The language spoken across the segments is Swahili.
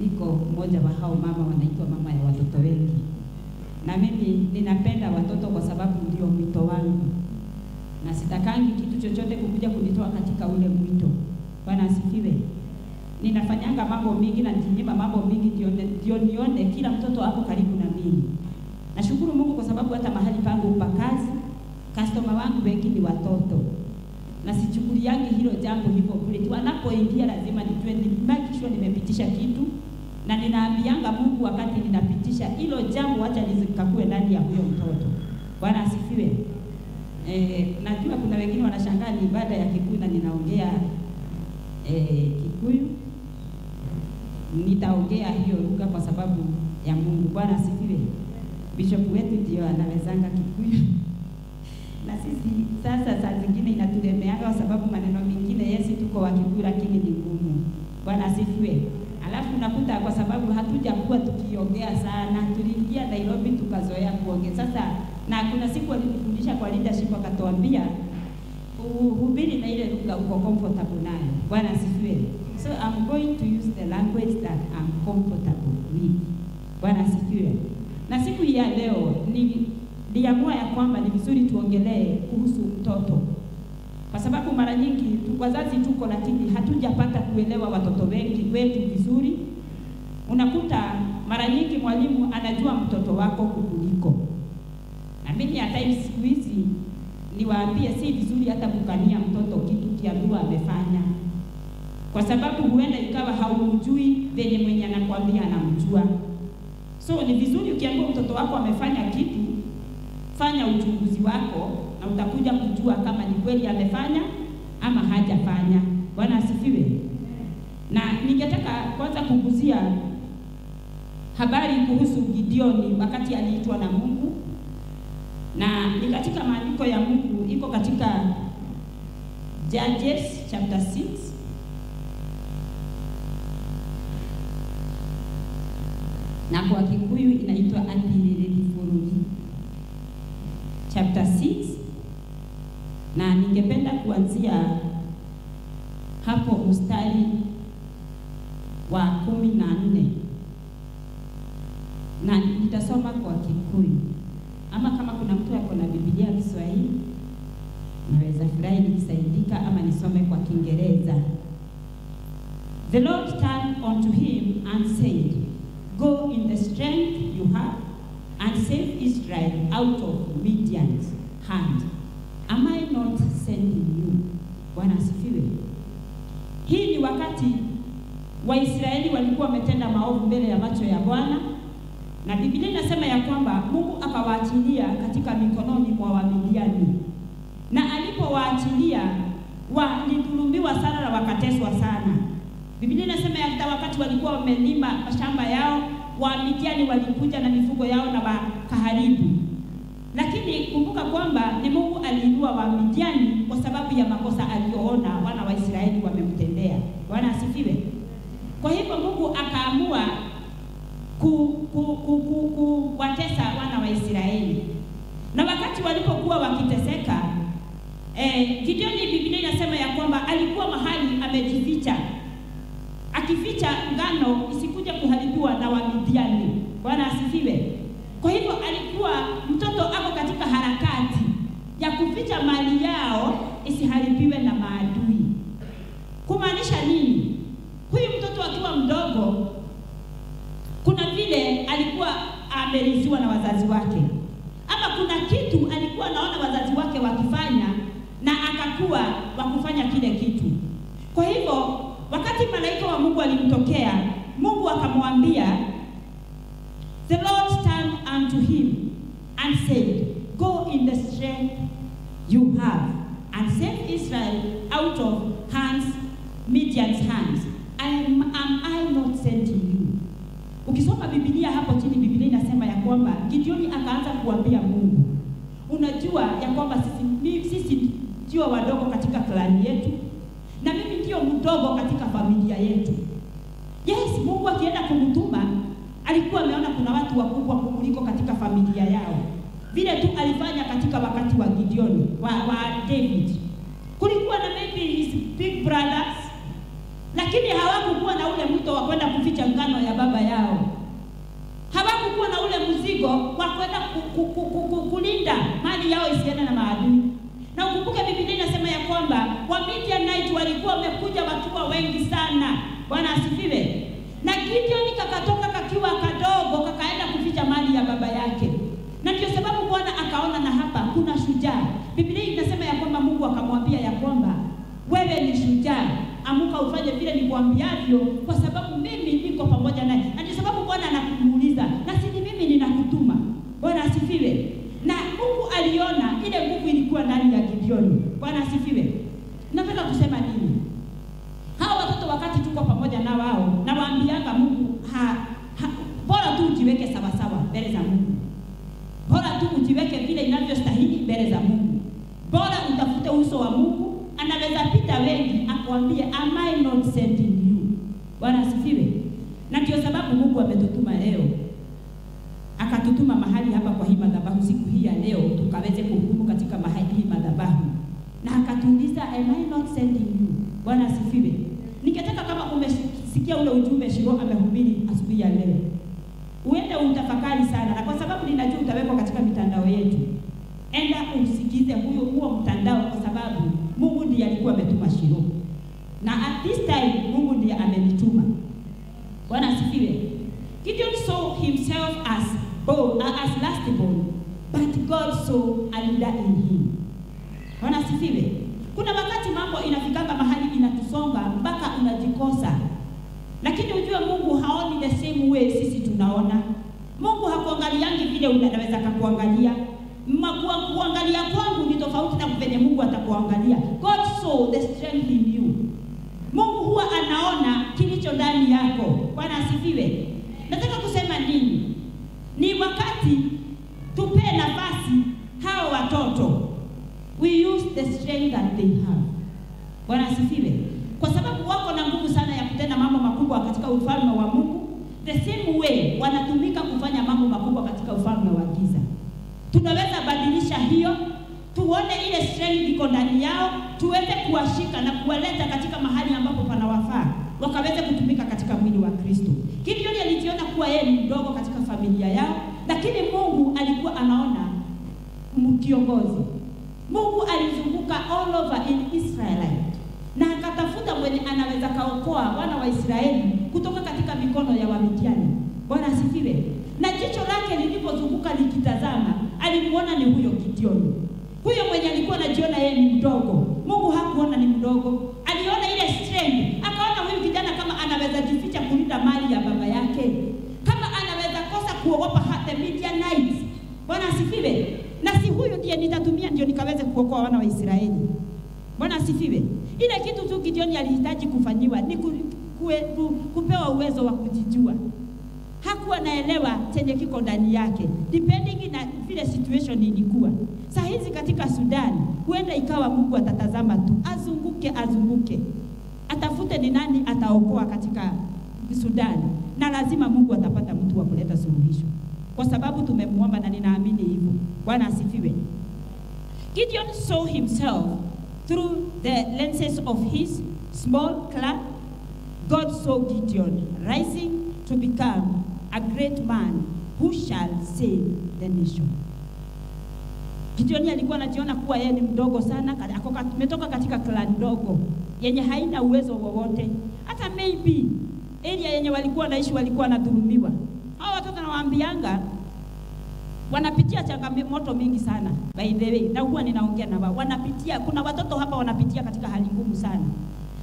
niko mmoja wa hao mama wanaitwa mama ya watoto wengi, na mimi ninapenda watoto kwa sababu ndio mwito wangu, na sitakangi kitu chochote kukuja kunitoa katika ule mwito. Bwana asifiwe. Ninafanyanga mambo mingi na nikinyima mambo mingi ndio ndio nione kila mtoto hapo karibu na mimi. Nashukuru Mungu kwa sababu hata mahali pangu pa kazi customer wangu wengi ni watoto, na sichukuliangi hilo jambo hivyo bure. Wanapoingia lazima nijue ni make sure nimepitisha kitu, na ninaambianga Mungu wakati ninapitisha hilo jambo, acha lizikakue ndani ya huyo mtoto. Bwana asifiwe. Eh, najua kuna wengine wanashangaa ni ibada ya Kikuyu na ninaongea eh, Kikuyu. Nitaongea hiyo lugha kwa sababu ya Mungu. Bwana asifiwe. Bishop wetu ndio anawezanga Kikuyu na sisi sasa saa zingine inatulemeaga kwa sababu maneno mengine yesi tuko wa Kikuyu lakini ni ngumu. Bwana asifiwe. Alafu unakuta kwa sababu hatujakuwa tukiongea sana, tuliingia Nairobi tukazoea kuongea. Sasa na kuna siku alinifundisha kwa leadership akatuambia uhubiri na ile lugha uko comfortable nayo. Bwana asifiwe. So I'm going to use the language that I'm comfortable with. Bwana asifiwe. Na siku ya leo ni niliamua ya kwamba ni vizuri tuongelee kuhusu mtoto, kwa sababu mara nyingi wazazi tuko lakini hatujapata kuelewa watoto wengi wetu vizuri. Unakuta mara nyingi mwalimu anajua mtoto wako kukuliko, na mimi hata hivi siku hizi niwaambie, si vizuri hata kukania mtoto kitu kiambiwa amefanya, kwa sababu huenda ikawa haumjui venye mwenye anakwambia anamjua. So ni vizuri ukiambia mtoto wako amefanya kitu fanya uchunguzi wako na utakuja kujua kama ni kweli amefanya ama hajafanya. Bwana asifiwe. Na ningetaka kwanza kuguzia habari kuhusu Gideoni wakati aliitwa na Mungu, na ni katika maandiko ya Mungu, iko katika Judges chapter 6 na kwa Kikuyu inaitwa Athiriri Fururi chapter 6 na ningependa kuanzia hapo mstari wa kumi na nne. Na nitasoma kwa Kikuyu, ama kama kuna mtu ako na Biblia ya Kiswahili naweza furahi nikisaidika, ama nisome kwa Kiingereza. The Lord turned unto him and said, Go in the strength you have and save Israel out of Midian's hand. Am I not sending you? Bwana asifiwe. Hii ni wakati Waisraeli walikuwa wametenda maovu mbele ya macho ya Bwana, na Biblia inasema ya kwamba Mungu akawaachilia katika mikononi mwa Wamidiani, na alipowaachilia walidhulumiwa sana na wakateswa sana. Biblia inasema hata wakati walikuwa wamelima mashamba yao Wamidiani walikuja na mifugo yao na wakaharibu. Lakini kumbuka kwamba ni Mungu aliinua Wamidiani kwa sababu ya makosa aliyoona wana wa Israeli wamemtendea. Bwana asifiwe. Kwa hivyo Mungu akaamua ku, ku, ku, ku, kuwatesa wana wa Israeli, na wakati walipokuwa wakiteseka eh, Gideoni, Biblia inasema ya kwamba alikuwa mahali amejificha akificha ngano isikuja kuharibiwa na Wamidiani. Bwana asifiwe. Kwa hivyo alikuwa mtoto ako katika harakati ya kuficha mali yao isiharibiwe na maadui. Kumaanisha nini? Huyu mtoto akiwa mdogo, kuna vile alikuwa amerithiwa na wazazi wake, ama kuna kitu alikuwa anaona wazazi wake wakifanya na akakuwa wakufanya kile kitu. Kwa hivyo wakati malaika wa Mungu alimtokea, Mungu akamwambia, the Lord turned unto him and said, go in the strength you have and save Israel out of hands Midian's hands. Am, am I not sending you? Ukisoma Biblia hapo chini, Biblia inasema ya kwamba Gideoni akaanza kuambia Mungu, unajua ya kwamba sisi, sisi ndio wadogo katika klani yetu ndio mdogo katika familia yetu. Yes, Mungu akienda kumtuma alikuwa ameona kuna watu wakubwa kuliko katika familia yao, vile tu alifanya katika wakati wa Gideoni wa, wa David. Kulikuwa na maybe his big brothers, lakini hawakukuwa na ule mwito wa kwenda kuficha ngano ya baba yao. Hawakukuwa na ule mzigo wa kwenda ku, ku, ku, ku, ku, kulinda mali yao isiende na maadui. Na ukumbuke Biblia inasema ya kwamba wa Midianite walikuwa wamekuja wakiwa wengi sana. Bwana asifiwe. Na Gideon kakatoka kakiwa kadogo kakaenda kuficha mali ya baba yake. Na ndio sababu Bwana akaona na hapa kuna shujaa. Biblia inasema ya kwamba Mungu akamwambia ya kwamba wewe ni shujaa, amuka ufanye vile nikuambiavyo, kwa sababu mimi niko pamoja naye. Na ndio sababu Bwana anakuuliza, na si mimi ninakutuma. Bwana asifiwe. Aliona ile nguvu ilikuwa ndani ya Gideoni. Bwana asifiwe. Napenda kusema nini? Hao watoto wakati tuko pamoja na wao, nawaambianga Mungu ha, ha, bora tu ujiweke sawasawa mbele za Mungu, bora tu ujiweke vile inavyostahili mbele za Mungu, bora utafute uso wa Mungu. Anaweza pita wengi akwambie am I not sending you? Bwana asifiwe. Na ndio sababu Mungu ametutuma leo, akatutuma mahali hapa kwa hii madhabahu siku hii ya leo, tukaweze kuhudumu katika mahali madhabahu, na akatuuliza am I not sending you? Bwana asifiwe. Ningetaka kama umesikia ule ujumbe Shiro amehubiri asubuhi ya leo, uende utafakari sana, na kwa sababu ninajua utawekwa katika mitandao yetu, enda usikize huyo huo mtandao, kwa sababu Mungu ndiye alikuwa ametuma Shiro, na at this time Mungu ndiye amenituma. Bwana asifiwe. Gideon saw himself as bold, as last born, saw a leader in him. Bwana sifiwe. Kuna wakati mambo inafikanga mahali inatusonga mpaka unajikosa, lakini ujue Mungu haoni the same way sisi tunaona. Mungu hakuangaliangi vile unaweza kakuangalia. Makua, kuangalia kwangu ni tofauti na venye Mungu atakuangalia. God saw the strength in you. Mungu huwa anaona kilicho ndani yako. Bwana asifiwe. Nataka kusema nini? Bwana asifiwe. Kwa sababu wako na nguvu sana ya kutenda mambo makubwa katika ufalme wa Mungu, the same way wanatumika kufanya mambo makubwa katika ufalme wa giza. Tunaweza badilisha hiyo, tuone ile strength iko ndani yao, tuweze kuwashika na kuwaleta katika mahali ambapo panawafaa, wakaweze kutumika katika mwili wa Kristo. Gideon alijiona kuwa yeye ni mdogo katika familia yao, lakini Mungu alikuwa anaona mkiongozi Mungu alizunguka all over in Israel na akatafuta mwenye anaweza kaokoa wana wa Israeli kutoka katika mikono ya Wamidiani. Bwana asifiwe. Na jicho lake lilipozunguka likitazama, alimuona ni huyo Gideoni, huyo mwenye alikuwa anajiona yeye ni mdogo. Mungu hakuona ni mdogo, aliona ile strength, akaona huyu kijana kama anaweza jificha kulinda mali ya baba yake, kama anaweza kosa kuogopa hata Midianites. Bwana asifiwe na si huyu ndiye nitatumia ndio nikaweze kuokoa wana wa Israeli. Bwana asifiwe. Ile kitu tu Gideon alihitaji kufanyiwa ni ku, ku, ku, kupewa uwezo wa kujijua. Hakuwa naelewa chenye kiko ndani yake, depending na vile situation ilikuwa. Saa hizi katika Sudani, huenda ikawa Mungu atatazama tu, azunguke azunguke, atafute ni nani ataokoa katika Sudani, na lazima Mungu atapata mtu wa kuleta suluhisho kwa sababu tumemwomba na ninaamini hivyo. Bwana asifiwe. Gideon saw himself through the lenses of his small clan. God saw Gideon rising to become a great man who shall save the nation. Gideon alikuwa anajiona kuwa yeye ni mdogo sana, ametoka katika clan ndogo yenye haina uwezo wowote. Hata maybe area yenye walikuwa naishi walikuwa wanadhulumiwa. Hao watoto nawaambianga wanapitia changamoto mingi sana by the way, na huwa ninaongea na wao, wanapitia. Kuna watoto hapa wanapitia katika hali ngumu sana,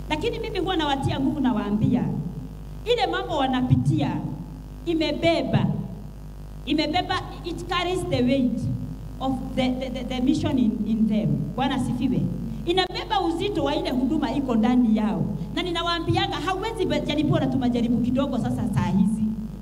lakini mimi huwa nawatia nguvu, nawaambia ile mambo wanapitia imebeba imebeba, it carries the weight of the, the, the, the mission in, in them. Bwana sifiwe. Inabeba uzito wa ile huduma iko ndani yao, na ninawaambiaga hauwezi jaribu na tumajaribu kidogo sasa saa hizi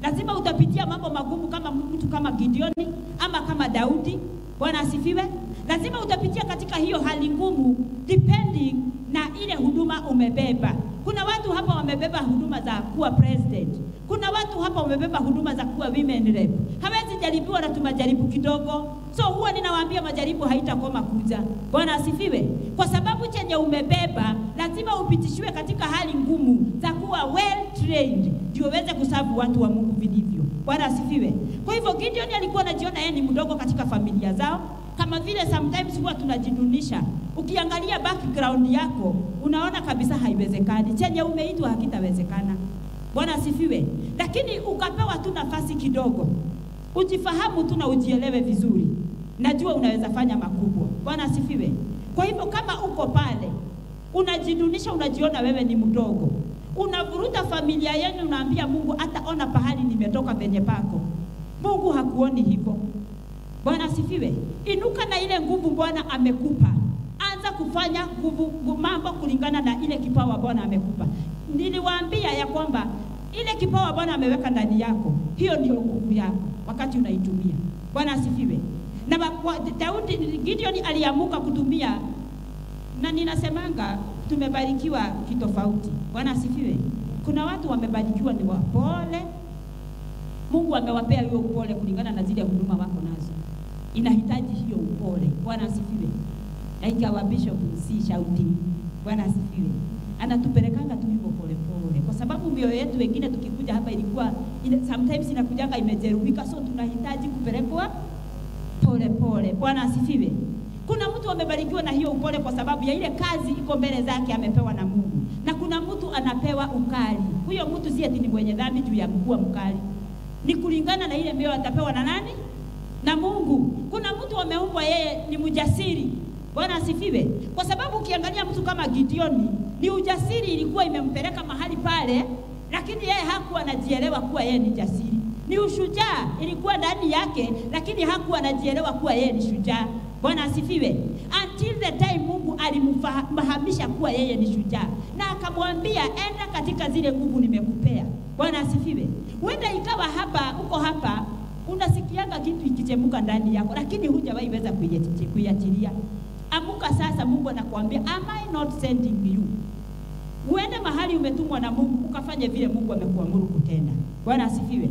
Lazima utapitia mambo magumu kama mtu kama Gideoni ama kama Daudi. Bwana asifiwe. Lazima utapitia katika hiyo hali ngumu depending na ile huduma umebeba. Kuna watu hapa wamebeba huduma za kuwa president. Kuna watu hapa wamebeba huduma za kuwa women rep. Hawezi jaribiwa na tumajaribu kidogo. So huwa ninawaambia majaribu haitakoma kuja. Bwana asifiwe. Kwa sababu chenye umebeba lazima upitishiwe katika hali ngumu za kuwa well trained ndio uweze kusabu watu wa Mungu vilivyo. Bwana asifiwe. Kwa hivyo Gideon alikuwa anajiona yeye ni mdogo katika familia zao, kama vile sometimes huwa tunajidunisha. Ukiangalia background yako unaona kabisa haiwezekani, chenye umeitwa hakitawezekana. Bwana asifiwe. Lakini ukapewa tu nafasi kidogo, ujifahamu tu na ujielewe vizuri, najua unaweza fanya makubwa. Bwana asifiwe. Kwa hivyo kama uko pale unajidunisha, unajiona wewe ni mdogo, unavuruta familia yenu, unaambia Mungu, hata ona pahali nimetoka penye pako. Mungu hakuoni hivyo. Bwana asifiwe. Inuka na ile nguvu Bwana amekupa, anza kufanya nguvu mambo kulingana na ile kipawa Bwana amekupa. Niliwaambia ya kwamba ile kipawa Bwana ameweka ndani yako, hiyo ndio nguvu yako wakati unaitumia. Bwana asifiwe. Na Daudi, Gideon aliamuka kutumia, na ninasemanga tumebarikiwa kitofauti. Bwana asifiwe. Kuna watu wamebarikiwa ni wapole, Mungu amewapea hiyo upole kulingana na zile huduma wako nazo. Inahitaji hiyo upole. Bwana asifiwe. Like our bishop si shauti. Bwana asifiwe. Anatupelekanga tu hivyo pole pole, kwa sababu mioyo yetu wengine tukikuja hapa ilikuwa ina, sometimes inakujanga imejeruhika, so tunahitaji kupelekwa pole pole. Bwana asifiwe. Kuna mtu amebarikiwa na hiyo upole kwa sababu ya ile kazi iko mbele zake amepewa na Mungu, na kuna mtu anapewa ukali. Huyo mtu si ati ni mwenye dhambi juu ya kuwa mkali, ni kulingana na ile mbio atapewa na nani? Na Mungu. Kuna mtu ameumbwa yeye ni mjasiri. Bwana asifiwe. Kwa sababu ukiangalia mtu kama Gideoni, ni ujasiri ilikuwa imempeleka mahali pale, lakini yeye hakuwa anajielewa kuwa yeye ni jasiri. Ni ushujaa ilikuwa ndani yake, lakini hakuwa anajielewa kuwa yeye ni shujaa. Bwana asifiwe. Until the time Mungu alimfahamisha kuwa yeye ni shujaa na akamwambia, enda katika zile nguvu nimekupea. Bwana asifiwe. Huenda ikawa hapa uko hapa unasikiaga kitu ikichemuka ndani yako, lakini hujawahi weza kuiachi- kuiachilia. Amuka sasa, Mungu anakuambia am I not sending you? Uende mahali umetumwa na Mungu ukafanye vile Mungu amekuamuru kutenda. Bwana asifiwe.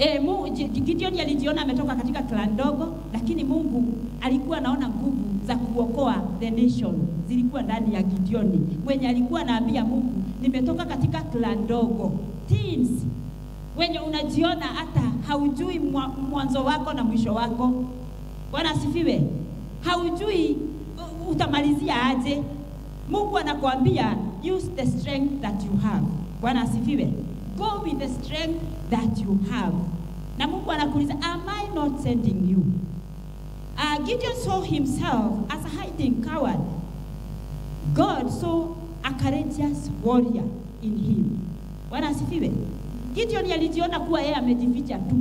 E, Mungu, Gideon alijiona ametoka katika clan ndogo, lakini Mungu alikuwa anaona nguvu za kuokoa the nation zilikuwa ndani ya Gideoni, mwenye alikuwa anaambia Mungu, nimetoka katika clan ndogo. Teens wenye unajiona hata haujui mwanzo wako na mwisho wako. Bwana asifiwe. Haujui utamalizia aje. Mungu anakuambia use the strength that you have. Bwana asifiwe. Go with the strength that you have. Na Mungu anakuuliza, am I not sending you? Uh, Gideon saw himself as a hiding coward. God saw a courageous warrior in him. Bwana asifiwe. Gideon alijiona kuwa yeye amejificha tu.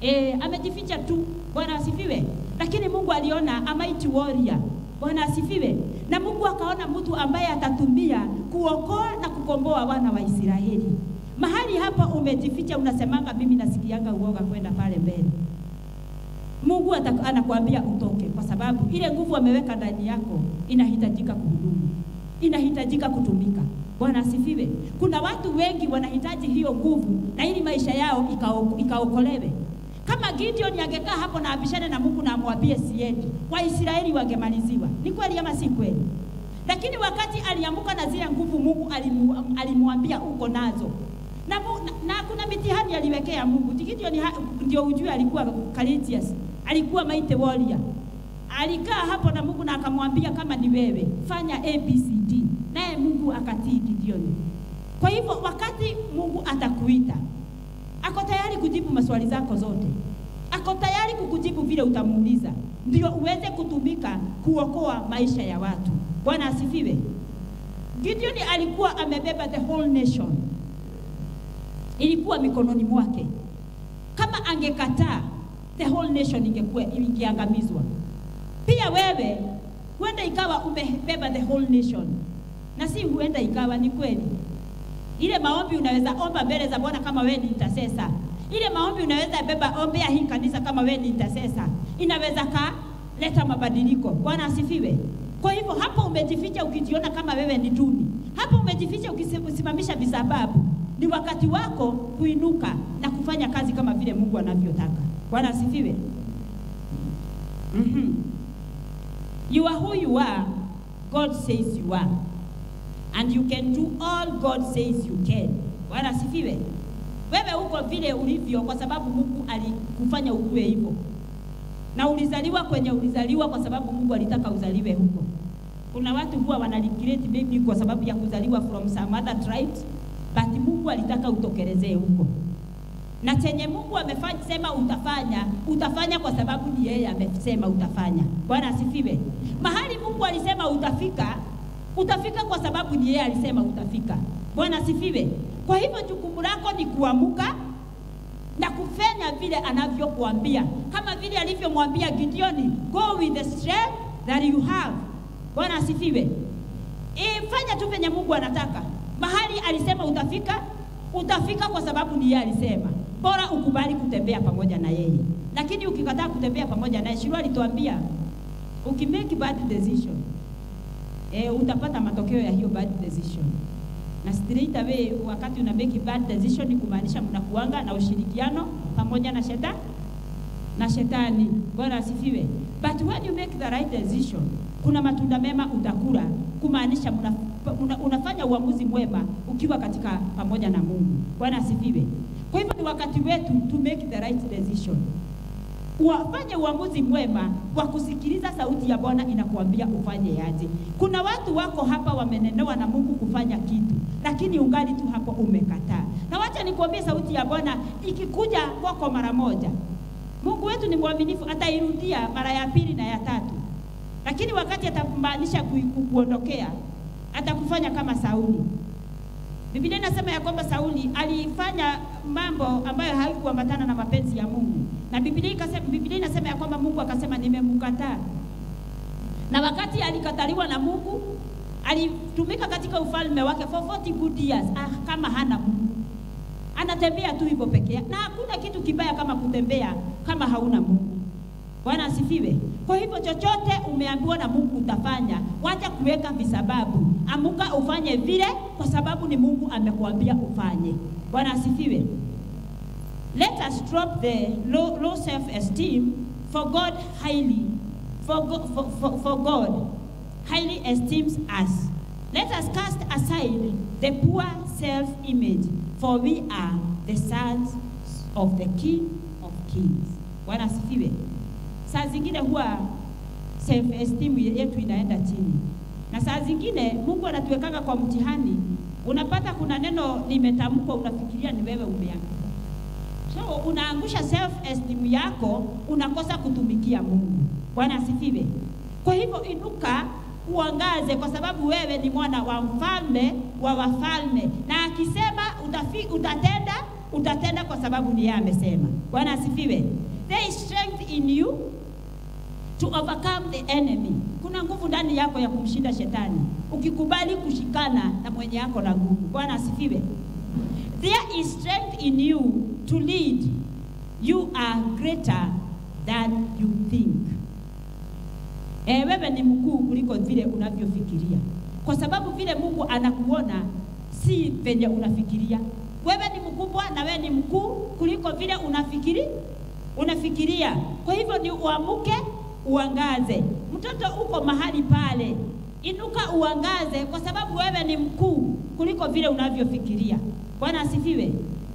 E, amejificha tu. Bwana asifiwe. Lakini Mungu aliona a mighty warrior. Bwana asifiwe. Na Mungu akaona mtu ambaye atatumia kuokoa na kukomboa wana wa Israeli. Mahali hapa umejificha, unasemanga mimi nasikianga uoga kwenda pale mbele. Mungu anakuambia utoke, kwa sababu ile nguvu ameweka ndani yako inahitajika kuhudumu, inahitajika kutumika. Bwana asifiwe. Kuna watu wengi wanahitaji hiyo nguvu, na ili maisha yao ikaokolewe ikaokolewe. Kama Gideon angekaa hapo na abishane na Mungu na amwambie siendi, Waisraeli wangemaliziwa. Ni kweli ama si kweli? Lakini wakati aliamuka na zile nguvu, Mungu alimwambia uko nazo na, na, na kuna mitihani aliwekea Mungu. Gideon ndio ujue alikuwa courageous, alikuwa mighty warrior. Alikaa hapo na Mungu na akamwambia kama ni wewe fanya ABCD, naye Mungu akatii Gideon. Kwa hivyo wakati Mungu atakuita, ako tayari kujibu maswali zako zote, ako tayari kukujibu vile utamuuliza, ndio uweze kutumika kuokoa maisha ya watu. Bwana asifiwe. Gideon alikuwa amebeba the whole nation, ilikuwa mikononi mwake. Kama angekataa, the whole nation ingekuwa ingeangamizwa. Pia wewe huenda ikawa umebeba the whole nation, na si huenda ikawa, ni kweli Ile maombi unaweza omba mbele za Bwana kama wewe ni intercessor. Ile maombi unaweza beba ombea hii kanisa kama wewe ni intercessor. Inaweza ka leta mabadiliko. Bwana asifiwe. Kwa hivyo hapo umejificha ukijiona kama wewe ni duni. Hapo umejificha ukisimamisha visababu. Ni wakati wako kuinuka na kufanya kazi kama vile Mungu anavyotaka. Bwana asifiwe. mm -hmm. You are who you are, God says you are. And you can do all God says you can. Bwana asifiwe. Wewe uko vile ulivyo kwa sababu Mungu alikufanya ukue hivyo, na ulizaliwa kwenye ulizaliwa kwa sababu Mungu alitaka uzaliwe huko. Kuna watu huwa wana baby kwa sababu ya kuzaliwa from some other tribes, but Mungu alitaka utokelezee huko, na chenye Mungu amesema sema utafanya, utafanya kwa sababu ni yeye amesema utafanya. Bwana asifiwe. Mahali Mungu alisema utafika, utafika kwa sababu ni yeye alisema utafika. Bwana asifiwe. Kwa hivyo jukumu lako ni kuamuka na kufanya vile anavyokuambia, kama vile alivyomwambia Gideoni, go with the strength that you have. Bwana asifiwe. Ifanya tu venye Mungu anataka. Mahali alisema utafika, utafika kwa sababu ni yeye alisema. Bora ukubali kutembea pamoja na yeye, lakini ukikataa kutembea pamoja naye, Shiru alituambia ukimake bad decision eh, utapata matokeo ya hiyo bad decision na straight away wakati una make bad decision ni kumaanisha mnakuanga na ushirikiano pamoja na shetani na shetani. Bwana asifiwe. But when you make the right decision, kuna matunda mema utakula, kumaanisha muna, una, unafanya uamuzi mwema ukiwa katika pamoja na Mungu. Bwana asifiwe. Kwa hivyo ni wakati wetu to make the right decision wafanye uamuzi mwema kwa kusikiliza sauti ya Bwana inakuambia ufanye aje. Kuna watu wako hapa wamenenewa na Mungu kufanya kitu, lakini ungali tu hapo umekataa. Na wacha nikuambie, sauti ya Bwana ikikuja kwako mara moja, Mungu wetu ni mwaminifu, atairudia mara ya pili na ya tatu, lakini wakati atamaanisha kuondokea, atakufanya kama Sauli. Biblia inasema ya kwamba Sauli alifanya mambo ambayo haikuambatana na mapenzi ya Mungu, na Biblia ikasema, Biblia inasema ya kwamba Mungu akasema nimemkataa. Na wakati alikataliwa na Mungu, alitumika katika ufalme wake for 40 good years. Ah, kama hana Mungu anatembea tu hivyo peke yake, na hakuna kitu kibaya kama kutembea kama hauna Mungu. Bwana asifiwe. Kwa hivyo chochote umeambiwa na Mungu utafanya, wacha kuweka visababu. Amuka ufanye vile, kwa sababu ni Mungu amekuambia ufanye. Bwana asifiwe. Let us drop the low, low self-esteem for God highly for, go, for, for, for God highly esteems us. Let us cast aside the poor self-image for we are the sons of the King of Kings. Bwana asifiwe. Saa zingine huwa self esteem yetu inaenda chini, na saa zingine Mungu anatuwekanga kwa mtihani. Unapata kuna neno limetamkwa, unafikiria ni wewe umeanguka, so unaangusha self esteem yako, unakosa kutumikia Mungu. Bwana asifiwe. Kwa hivyo inuka uangaze, kwa sababu wewe ni mwana wa mfalme wa wafalme, na akisema utafi, utatenda, utatenda kwa sababu ni yeye amesema. Bwana asifiwe. There is strength in you to overcome the enemy. Kuna nguvu ndani yako ya kumshinda shetani ukikubali kushikana na mwenye yako na nguvu. Bwana asifiwe. There is strength in you to lead. You are greater than you think. E, wewe ni mkuu kuliko vile unavyofikiria, kwa sababu vile Mungu anakuona si venye unafikiria. Wewe ni mkubwa na wewe ni mkuu kuliko vile unafikiri unafikiria. Kwa hivyo ni uamuke, uangaze. Mtoto uko mahali pale, inuka uangaze, kwa sababu wewe ni mkuu kuliko vile unavyofikiria. Bwana asifiwe.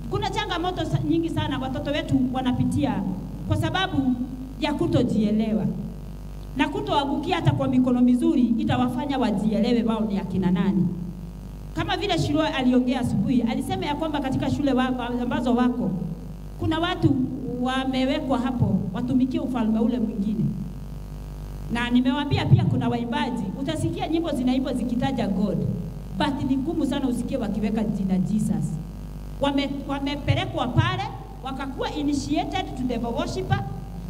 Kuna changamoto nyingi sana watoto wetu wanapitia kwa sababu ya kutojielewa na kutoangukia hata kwa mikono mizuri, itawafanya wajielewe wao ni akina nani. Kama vile Shiloa aliongea asubuhi, alisema ya kwamba katika shule wako, ambazo wako kuna watu wamewekwa hapo watumikie ufalme ule mwingine, na nimewambia pia kuna waimbaji, utasikia nyimbo zinaimbwa zikitaja God, but ni ngumu sana usikie wakiweka jina Jesus. Wame, wamepelekwa pale wakakuwa initiated to the worshiper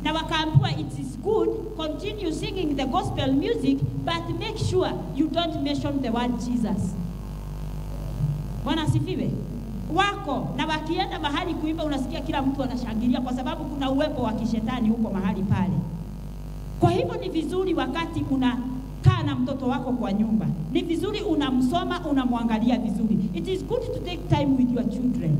na wakaambiwa it is good continue singing the gospel music but make sure you don't mention the word Jesus. Bwana asifiwe. Wako na wakienda mahali kuimba, unasikia kila mtu anashangilia, kwa sababu kuna uwepo wa kishetani huko mahali pale. Kwa hivyo ni vizuri wakati unakaa na mtoto wako kwa nyumba, ni vizuri unamsoma, unamwangalia vizuri. It is good to take time with your children.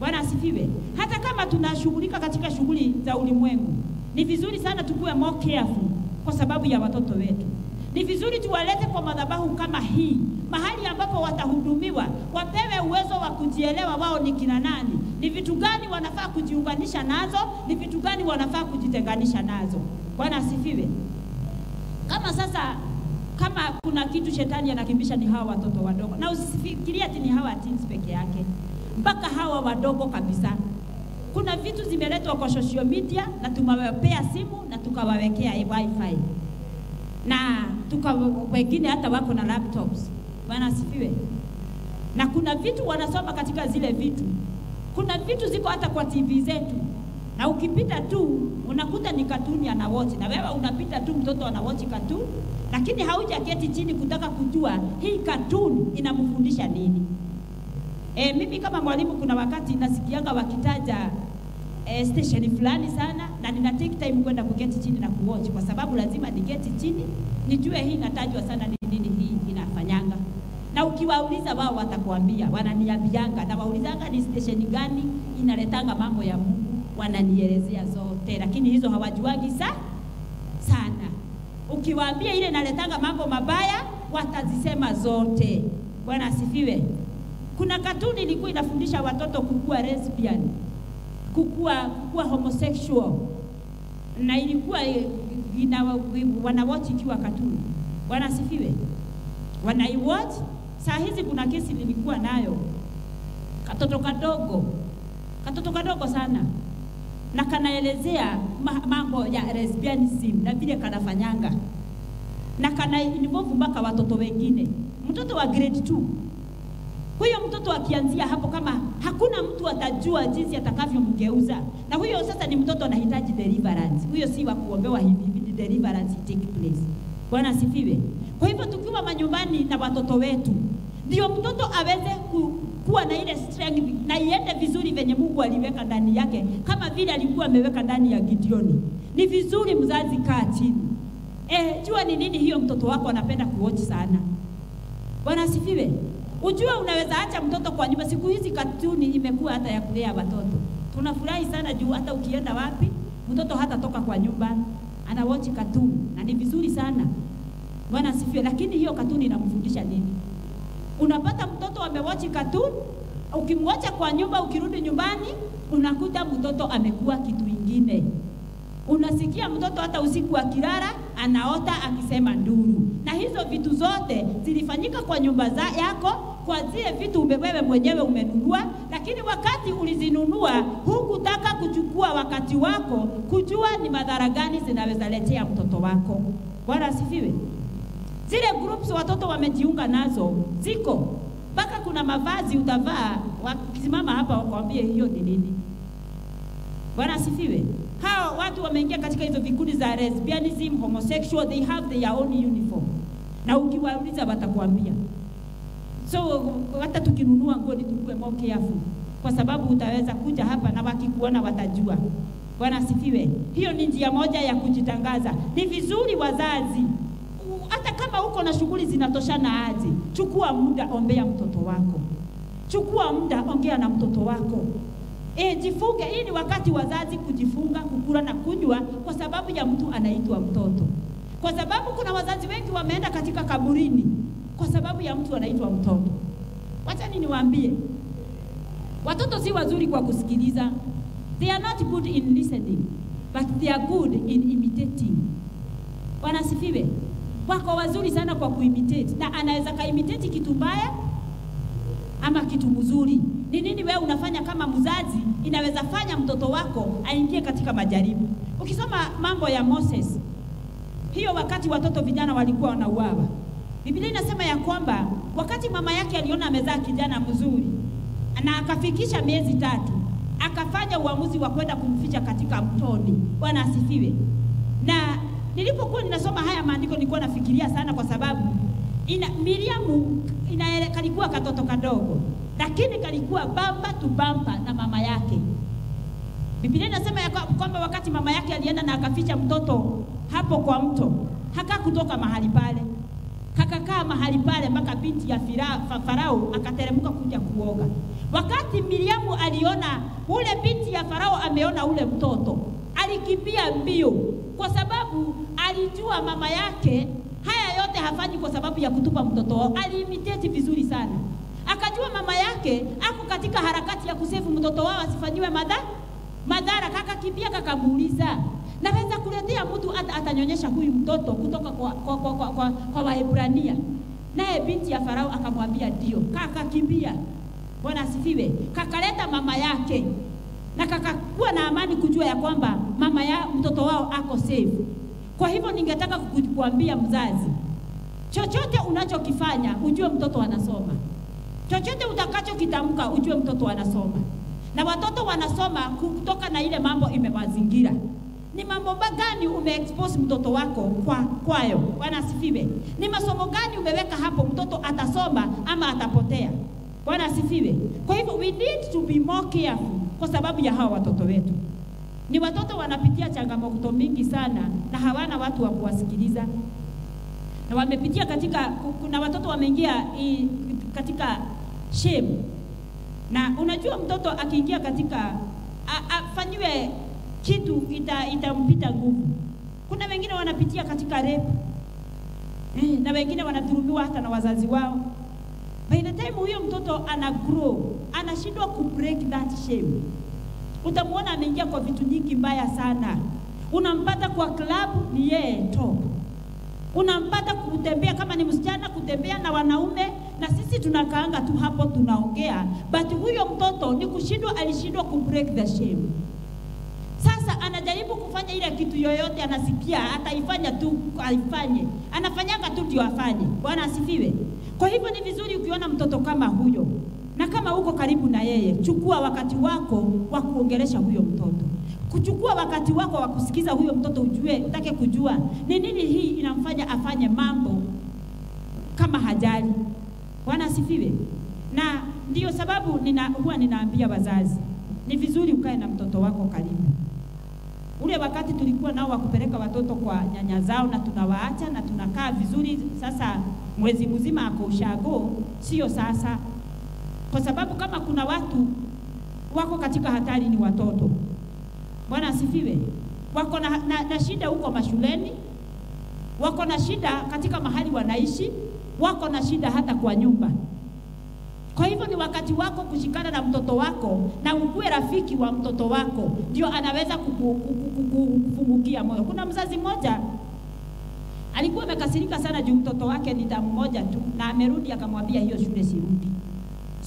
Bwana asifiwe. Hata kama tunashughulika katika shughuli za ulimwengu, ni vizuri sana tukuwe more careful kwa sababu ya watoto wetu. Ni vizuri tuwalete kwa madhabahu kama hii, mahali ambapo watahudumiwa, wapewe uwezo wa kujielewa wao ni kina nani, ni vitu gani wanafaa kujiunganisha nazo, ni vitu gani wanafaa kujitenganisha nazo. Bwana asifiwe. Kama sasa kama kuna kitu shetani anakimbisha ni hawa watoto wadogo, na usifikirie ati ni hawa teens peke yake, mpaka hawa wadogo kabisa. Kuna vitu zimeletwa kwa social media na tumewapea simu na tukawawekea wifi na tuka wengine hata wako na laptops. Bwana asifiwe. Na kuna vitu wanasoma katika zile vitu, kuna vitu ziko hata kwa TV zetu, na ukipita tu unakuta ni katuni ana watch, na wewe unapita tu, mtoto ana watch katuni, lakini haujaketi chini kutaka kujua hii katuni inamfundisha nini. E, mimi kama mwalimu kuna wakati nasikianga wakitaja e, station fulani sana na nina take time kwenda kuketi chini na kuwatch, kwa sababu lazima niketi chini nijue hii inatajwa sana ni nini, hii inafanyanga. Na ukiwauliza wao watakuambia, wananiambianga, na waulizanga ni station gani inaletanga mambo ya Mungu, wananielezea zote, lakini hizo hawajuagi sa sana. Ukiwaambia ile naletanga mambo mabaya, watazisema zote. Bwana asifiwe. Kuna katuni ilikuwa inafundisha watoto kukua lesbian, kukua, kukua homosexual na ilikuwa ina, wanawatch ikiwa katuni. Bwana asifiwe. Wanaiwatch. Saa hizi kuna kesi nilikuwa nayo, katoto kadogo, katoto kadogo sana, na kanaelezea mambo ya lesbianism na vile kanafanyanga, na kana involve mpaka watoto wengine, mtoto wa grade 2 huyo mtoto akianzia hapo, kama hakuna mtu atajua jinsi atakavyomgeuza, na huyo sasa ni mtoto anahitaji deliverance. Huyo si wa kuombewa hivi hivi, deliverance take place. Bwana asifiwe. Kwa hivyo tukiwa manyumbani na watoto wetu, ndio mtoto aweze ku, kuwa na ile strength na iende vizuri venye Mungu aliweka ndani yake, kama vile alikuwa ameweka ndani ya Gideoni. Ni vizuri mzazi, kaa chini, eh, jua ni nini hiyo mtoto wako anapenda kuwatch sana. Bwana asifiwe. Ujue unaweza acha mtoto kwa nyumba. Siku hizi katuni imekuwa hata ya kulea watoto. Tunafurahi sana juu hata ukienda wapi mtoto hata toka kwa nyumba ana watch katuni na ni vizuri sana. Bwana asifiwe. Lakini hiyo katuni inamfundisha nini? Unapata mtoto amewachi cartoon, ukimwacha kwa nyumba, ukirudi nyumbani unakuta mtoto amekuwa kitu ingine. Unasikia mtoto hata usiku akilala anaota akisema nduru, na hizo vitu zote zilifanyika kwa nyumba za yako, kwa zile vitu wewe mwenyewe umenunua, lakini wakati ulizinunua hukutaka kuchukua wakati wako kujua ni madhara gani zinaweza letea mtoto wako. Bwana asifiwe. Zile groups watoto wamejiunga nazo ziko mpaka kuna mavazi utavaa, wakisimama hapa wakwambie hiyo ni nini. Bwana asifiwe. Hao watu wameingia katika hizo vikundi za lesbianism, homosexual, they have their own uniform, na ukiwauliza watakuambia. So hata tukinunua nguo ni tukue more careful, kwa sababu utaweza kuja hapa na wakikuona watajua. Bwana asifiwe. Hiyo ni njia moja ya kujitangaza. Ni vizuri wazazi, uko na shughuli zinatoshana aje, chukua muda, ombea mtoto wako, chukua muda, ongea na mtoto wako. E, jifunge. Hii ni wakati wazazi kujifunga, kukula na kunywa, kwa sababu ya mtu anaitwa mtoto, kwa sababu kuna wazazi wengi wameenda katika kaburini kwa sababu ya mtu anaitwa mtoto. Wacha ni niwaambie, watoto si wazuri kwa kusikiliza. They are not good in listening but they are good in imitating. Bwana asifiwe. Wako wazuri sana kwa kuimitate, na anaweza kaimitate kitu mbaya ama kitu mzuri. Ni nini wewe unafanya kama mzazi inaweza fanya mtoto wako aingie katika majaribu? Ukisoma mambo ya Moses, hiyo wakati watoto vijana walikuwa wanauawa, Biblia inasema ya kwamba wakati mama yake aliona amezaa kijana mzuri na akafikisha miezi tatu, akafanya uamuzi wa kwenda kumficha katika mtoni. Bwana asifiwe. Na nilipokuwa ninasoma haya maandiko nilikuwa nafikiria sana, kwa sababu ina Miriamu ina kalikuwa katoto kadogo lakini kalikuwa bamba tu bamba na mama yake. Biblia inasema ya kwamba wakati mama yake alienda na akaficha mtoto hapo kwa mto, haka kutoka mahali pale, kakakaa mahali pale mpaka binti ya Fira- Farao akateremka kuja kuoga. Wakati Miriamu aliona ule binti ya Farao ameona ule mtoto, alikimbia mbio, kwa sababu alijua mama yake haya yote hafanyi kwa sababu ya kutupa mtoto wao. Aliimitate vizuri sana, akajua mama yake ako katika harakati ya kusefu mtoto wao asifanyiwe madha madhara. Kakakimbia kakamuuliza, naweza kuletea mtu hata atanyonyesha huyu mtoto kutoka kwa, kwa, kwa, kwa, kwa, kwa Waebrania? Naye binti ya Farao akamwambia ndio. Kakakimbia, Bwana asifiwe, kakaleta mama yake na kakakuwa na amani kujua ya kwamba mama ya mtoto wao ako safe. Kwa hivyo ningetaka kukuambia mzazi, chochote unachokifanya ujue mtoto anasoma, chochote utakachokitamka ujue mtoto anasoma, na watoto wanasoma kutoka na ile mambo imewazingira. Ni mambo gani umeexpose mtoto wako kwa kwayo? Bwana asifiwe. Ni masomo gani umeweka hapo, mtoto atasoma ama atapotea? Bwana asifiwe. Kwa hivyo we need to be more careful kwa sababu ya hawa watoto wetu. Ni watoto wanapitia changamoto mingi sana na hawana watu wa kuwasikiliza, na wamepitia katika, kuna watoto wameingia katika shame, na unajua mtoto akiingia katika afanyiwe kitu ita, itampita nguvu. Kuna wengine wanapitia katika rape eh, na wengine wanadhulumiwa hata na wazazi wao. By the time huyo mtoto ana grow, anashindwa ku break that shame. Utamwona ameingia kwa vitu nyingi mbaya sana. Unampata kwa club ni yeye top. Unampata kutembea kama ni msichana, kutembea na wanaume, na sisi tunakaanga tu hapo tunaongea, but huyo mtoto ni kushindwa, alishindwa ku break the shame. Sasa anajaribu kufanya ile kitu yoyote anasikia ataifanya tu aifanye, anafanyanga tu ndio afanye. Bwana asifiwe. Kwa hivyo ni vizuri ukiona mtoto kama huyo, na kama uko karibu na yeye, chukua wakati wako wa kuongelesha huyo mtoto, kuchukua wakati wako wa kusikiza huyo mtoto, ujue utake kujua ni nini hii inamfanya afanye mambo kama hajali. Bwana asifiwe. Na ndiyo sababu nina, huwa ninaambia wazazi ni vizuri ukae na mtoto wako karibu. Ule wakati tulikuwa nao wa kupeleka watoto kwa nyanya zao na tunawaacha na tunakaa vizuri, sasa mwezi mzima ako ushago, sio sasa, kwa sababu kama kuna watu wako katika hatari ni watoto. Bwana asifiwe. Wako na, na, na shida huko mashuleni, wako na shida katika mahali wanaishi, wako na shida hata kwa nyumba. Kwa hivyo ni wakati wako kushikana na mtoto wako na ukuwe rafiki wa mtoto wako, ndio anaweza kuku- kuku- kufungukia moyo. Kuna mzazi mmoja alikuwa amekasirika sana juu mtoto wake ni damu moja tu, na amerudi akamwambia hiyo shule sirudi.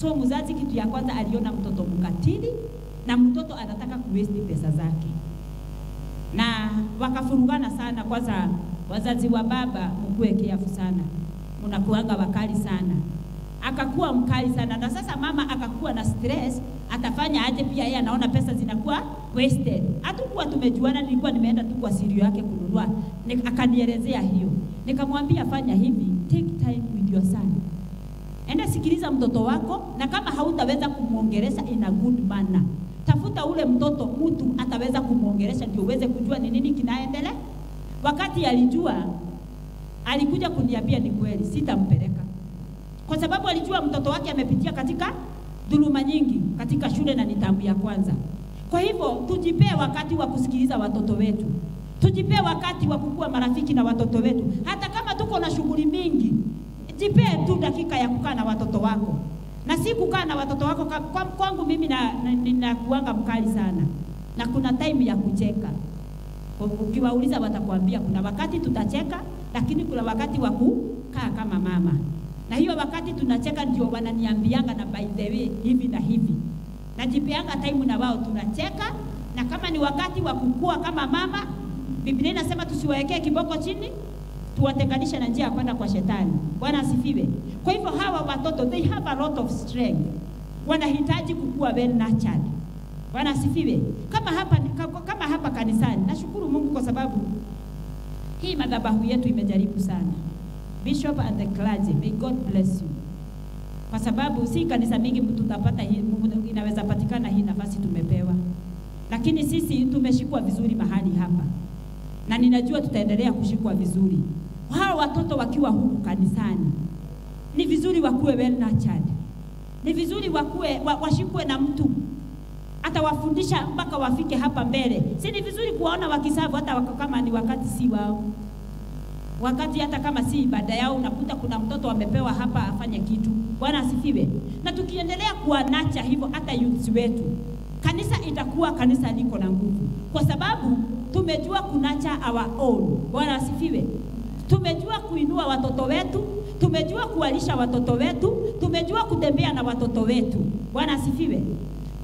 So mzazi, kitu ya kwanza aliona mtoto mkatili na mtoto anataka kuwesti pesa zake, na wakafurugana sana. Kwanza wazazi wa baba, mkuwe kiafu sana, mnakuanga wakali sana akakuwa mkali sana, na sasa mama akakuwa na stress, atafanya aje? Pia yeye anaona pesa zinakuwa wasted. Hatukuwa tumejuana, nilikuwa nimeenda tu kwa sirio yake kununua, akanielezea hiyo, nikamwambia fanya hivi, take time with your son, enda sikiliza mtoto wako, na kama hautaweza kumwongelesha in a good manner, tafuta ule mtoto mtu ataweza kumwongelesha, ndio uweze kujua ni nini kinaendelea. Wakati alijua, alikuja kuniambia ni kweli, sitampeleka kwa sababu alijua mtoto wake amepitia katika dhuluma nyingi katika shule na nitambu ya kwanza. Kwa hivyo tujipee wakati wa kusikiliza watoto wetu, tujipee wakati wa kukuwa marafiki na watoto wetu, hata kama tuko na shughuli mingi, jipee tu dakika ya kukaa na watoto wako, na si kukaa na watoto wako kwa, kwangu mimi na, na, ninakuanga mkali sana, na kuna time ya kucheka. Ukiwauliza watakwambia kuna wakati tutacheka, lakini kuna wakati wa kukaa kama mama na hiyo wakati tunacheka ndio wananiambianga na by the way hivi na hivi, najipeanga time na wao tunacheka, na kama ni wakati wa kukua kama mama, Biblia inasema tusiwawekee kiboko chini, tuwatenganishe na njia ya kwenda kwa shetani. Bwana asifiwe. Kwa hivyo hawa watoto they have a lot of strength, wanahitaji kukua well nurtured. Bwana asifiwe. Kama hapa kama hapa kanisani, nashukuru Mungu kwa sababu hii madhabahu yetu imejaribu sana Bishop and the clergy, may God bless you. kwa sababu si kanisa mingi tutapata hii, inaweza patikana hii nafasi tumepewa, lakini sisi tumeshikwa vizuri mahali hapa, na ninajua tutaendelea kushikwa vizuri. Hawa watoto wakiwa huku kanisani, ni vizuri wakuwe well nurtured, ni vizuri wakuwe wa, washikwe na mtu atawafundisha mpaka wafike hapa mbele. Si ni vizuri kuwaona wakisavu hata kama ni wakati si wao, wakati hata kama si ibada yao, unakuta kuna mtoto amepewa hapa afanye kitu. Bwana asifiwe. Na tukiendelea kuwanacha hivyo, hata youths wetu, kanisa itakuwa kanisa liko na nguvu, kwa sababu tumejua kunacha our own. Bwana asifiwe. Tumejua kuinua watoto wetu, tumejua kuwalisha watoto wetu, tumejua kutembea na watoto wetu. Bwana asifiwe.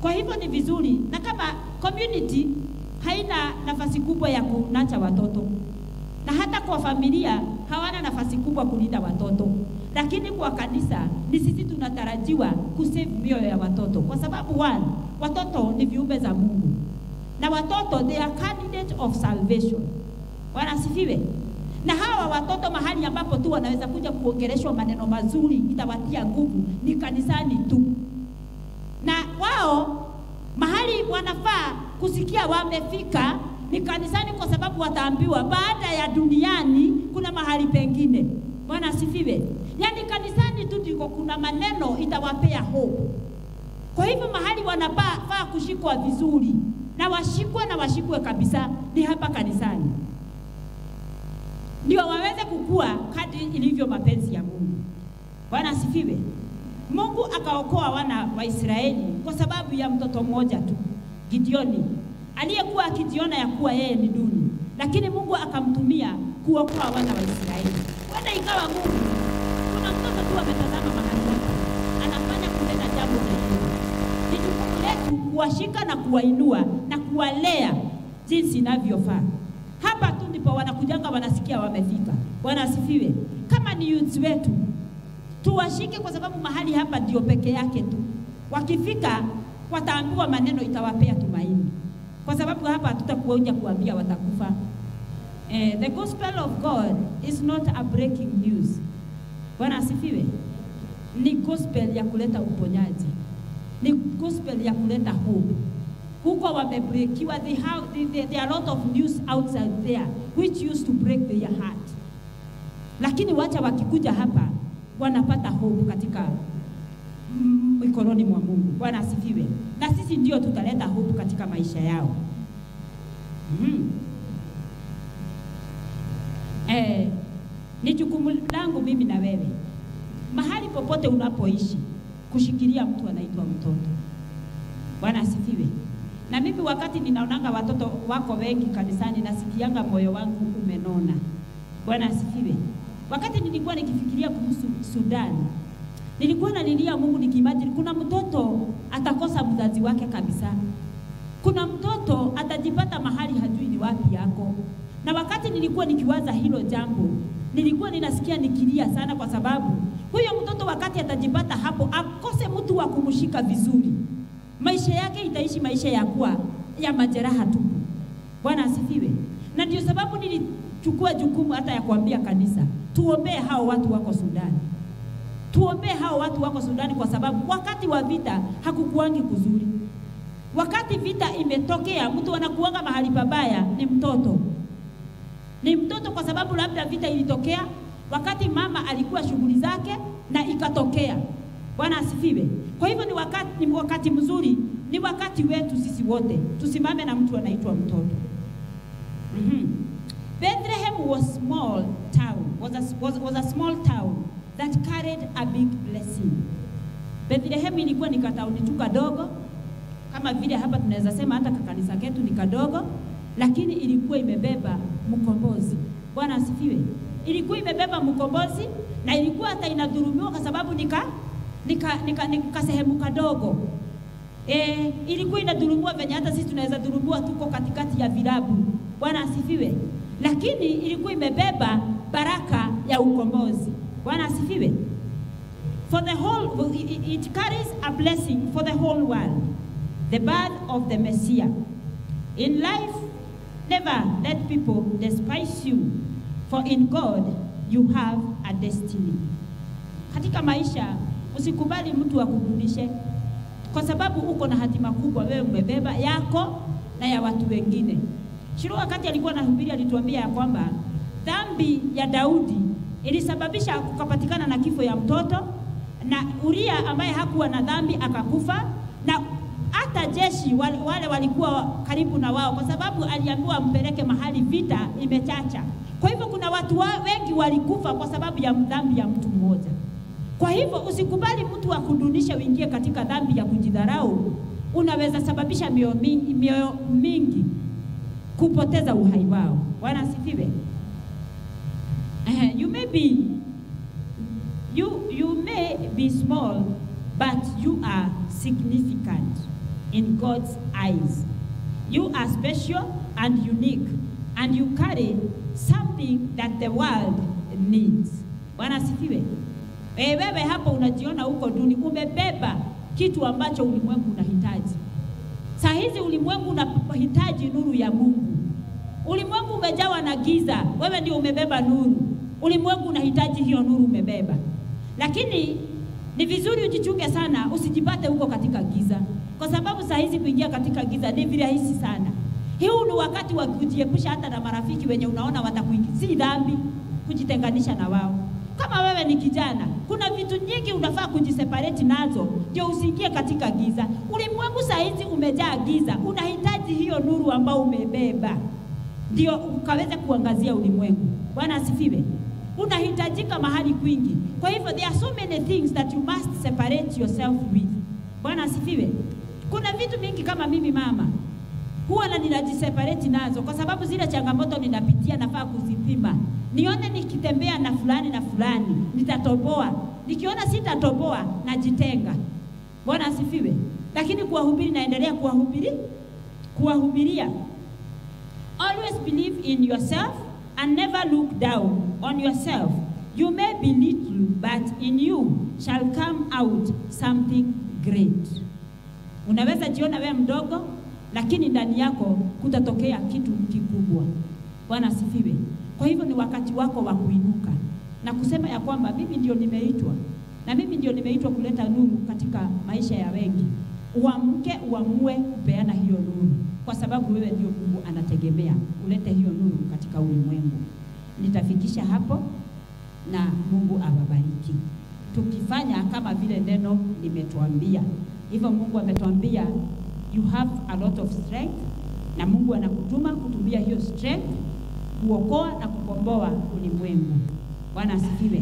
Kwa hivyo ni vizuri, na kama community haina nafasi kubwa ya kunacha watoto, na hata kwa familia hawana nafasi kubwa kulinda watoto, lakini kwa kanisa ni sisi tunatarajiwa kusave mioyo ya watoto, kwa sababu one, watoto ni viumbe za Mungu na watoto they are candidate of salvation. Wanasifiwe. Na hawa watoto mahali ambapo tu wanaweza kuja kuongeleshwa maneno mazuri itawatia nguvu ni kanisani tu na wao mahali wanafaa kusikia wamefika ni kanisani, kwa sababu wataambiwa baada ya duniani kuna mahali pengine. Bwana asifiwe. Yaani kanisani tu ndiko kuna maneno itawapea hope. Kwa hivyo mahali wanafaa kushikwa vizuri na washikwe na washikwe kabisa ni hapa kanisani, ndio waweze kukua kadri ilivyo mapenzi ya Mungu. Bwana asifiwe. Mungu akaokoa wana wa Israeli kwa sababu ya mtoto mmoja tu, Gideoni, aliyekuwa akijiona ya kuwa yeye ni duni, lakini Mungu akamtumia kuokoa wana wa Israeli. Wenda ikawa Mungu, kuna mtoto tu ametazama mahali hapa, anafanya kuleta jambo zuri. Ni jukumu letu kuwashika na kuwainua na kuwalea jinsi inavyofaa. Hapa tu ndipo wanakujanga wanasikia wamefika. Bwana asifiwe. Kama ni youths wetu tuwashike kwa sababu mahali hapa ndio peke yake tu. Wakifika wataambiwa maneno itawapea tumaini, kwa sababu hapa hatutakuja kuambia watakufa. Eh, the gospel of God is not a breaking news. Bwana asifiwe. Ni gospel ya kuleta uponyaji, ni gospel ya kuleta hope. Huko wamebrekiwa, they have, they, they, there are a lot of news outside there which used to break their heart, lakini wacha wakikuja hapa wanapata hope katika mikononi mwa Mungu. Bwana asifiwe. Na sisi ndio tutaleta hope katika maisha yao. Mm. Eh, ni jukumu langu mimi na wewe, mahali popote unapoishi, kushikilia mtu anaitwa mtoto. Bwana asifiwe. Na mimi wakati ninaonanga watoto wako wengi kanisani, nasikianga moyo wangu umenona. Bwana asifiwe. Wakati nilikuwa nikifikiria kuhusu Sudan, nilikuwa nalilia Mungu nikiimagine, kuna mtoto atakosa mzazi wake kabisa, kuna mtoto atajipata mahali hajui ni wapi yako. Na wakati nilikuwa nikiwaza hilo jambo, nilikuwa ninasikia nikilia sana, kwa sababu huyo mtoto wakati atajipata hapo, akose mtu wa kumshika vizuri, maisha yake itaishi maisha ya kuwa ya majeraha tu. Bwana asifiwe. Na ndio sababu nilichukua jukumu hata ya kuambia kanisa tuombee hao watu wako Sudani, tuombee hao watu wako Sudani, kwa sababu wakati wa vita hakukuangi kuzuri. Wakati vita imetokea, mtu anakuanga mahali pabaya ni mtoto, ni mtoto, kwa sababu labda vita ilitokea wakati mama alikuwa shughuli zake na ikatokea. Bwana asifiwe. Kwa hivyo ni wakati, ni wakati mzuri, ni wakati wetu sisi wote tusimame na mtu anaitwa mtoto. mm-hmm. Bethlehem was small town, was a, was, was a small town that carried a big blessing. Bethlehem ilikuwa ni katauni tu kadogo, kama vile hapa tunaweza sema hata kakanisa ketu ni kadogo, lakini ilikuwa imebeba mkombozi. Bwana asifiwe. Ilikuwa imebeba mkombozi na ilikuwa hata inadhulumiwa kwa sababu nika nika, nika, nika sehemu kadogo. E, ilikuwa inadhulumiwa venye hata sisi tunaweza dhulumiwa, tuko katikati ya vilabu. Bwana asifiwe lakini ilikuwa imebeba baraka ya ukombozi. Bwana asifiwe. For the whole, it carries a blessing for the whole world, the birth of the Messiah. In life, never let people despise you, for in God you have a destiny. Katika maisha Usikubali mtu akudunishe, kwa sababu uko na hatima kubwa wewe umebeba yako na ya watu wengine. Shiro wakati alikuwa anahubiri alituambia ya kwamba dhambi ya Daudi ilisababisha kukapatikana na kifo ya mtoto na Uria ambaye hakuwa na dhambi akakufa, na hata jeshi wale, wale walikuwa karibu na wao, kwa sababu aliambiwa mpeleke mahali vita imechacha. Kwa hivyo kuna watu wa, wengi walikufa kwa sababu ya dhambi ya mtu mmoja. Kwa hivyo usikubali mtu akudunishe uingie katika dhambi ya kujidharau. Unaweza sababisha mioyo mingi, mioyo mingi kupoteza uhai wao. Bwana asifiwe. Uh, you may be you you may be small but you are significant in God's eyes. You are special and unique and you carry something that the world needs. Bwana asifiwe. E, wewe hapo unajiona uko duni, umebeba kitu ambacho ulimwengu unahitaji. Saa hizi ulimwengu unahitaji nuru ya Mungu. Ulimwengu umejawa na giza, wewe ndio umebeba nuru. Ulimwengu unahitaji hiyo nuru umebeba, lakini ni vizuri ujichunge sana, usijipate huko katika giza, kwa sababu saa hizi kuingia katika giza ni virahisi sana. Huu ni wakati wa kujiepusha hata na marafiki wenye unaona watakuingia. Si dhambi kujitenganisha na wao. Kama wewe ni kijana, kuna vitu nyingi unafaa kujiseparate nazo ndio usiingie katika giza. Ulimwengu saa hizi umejaa giza, unahitaji hiyo nuru ambayo umebeba ndio ukaweze kuangazia ulimwengu. Bwana asifiwe. Unahitajika mahali kwingi. Kwa hivyo there are so many things that you must separate yourself with. Bwana asifiwe. Kuna vitu mingi kama mimi mama huwa na ninajiseparate nazo kwa sababu zile changamoto ninapitia nafaa kuzipima. Nione nikitembea na fulani na fulani nitatoboa, nikiona sitatoboa najitenga. Bwana asifiwe. Lakini kuwahubiri, naendelea kuwahubiri, kuwahubiria Always believe in yourself and never look down on yourself. You may be little, but in you shall come out something great. Unaweza jiona wewe mdogo, lakini ndani yako kutatokea kitu kikubwa. Bwana sifiwe. Kwa hivyo ni wakati wako wa kuinuka na kusema ya kwamba mimi ndio nimeitwa na mimi ndio nimeitwa kuleta nuru katika maisha ya wengi. Uamke, uamue kupeana hiyo nuru, kwa sababu wewe ndio Mungu anategemea ulete hiyo nuru katika ulimwengu. Nitafikisha hapo na Mungu awabariki, tukifanya kama vile neno limetuambia. Hivyo Mungu ametuambia you have a lot of strength, na Mungu anakutuma kutumia hiyo strength kuokoa na kukomboa ulimwengu. Bwana asifiwe.